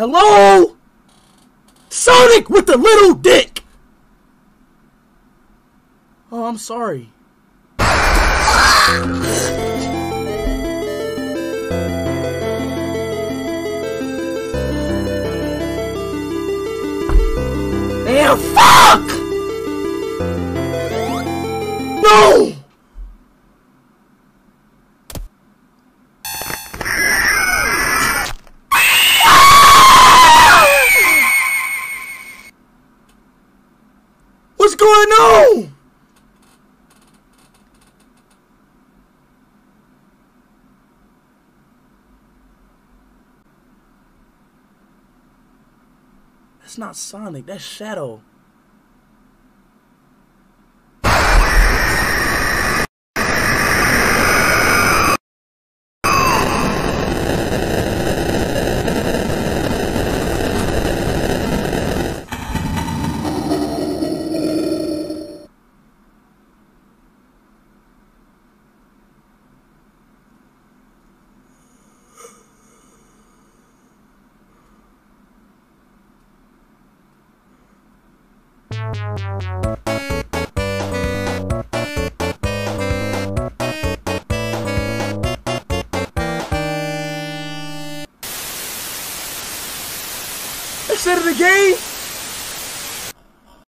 Hello? Sonic with the little dick! Oh, I'm sorry. And fuck! Going on? That's not Sonic, that's Shadow. That's it of the game?